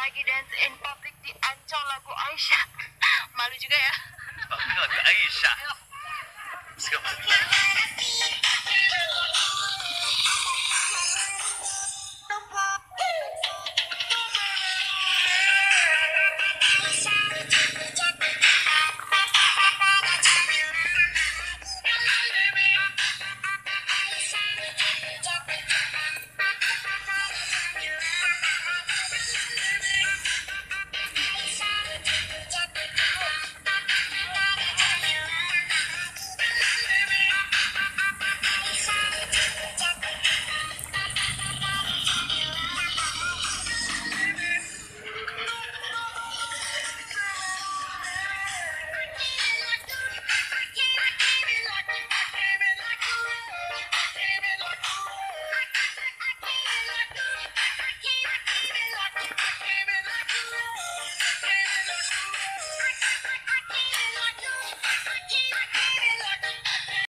lagi dance in public di Ancol lagu Aisyah. Malu juga ya. Lagu Aisyah. Let's.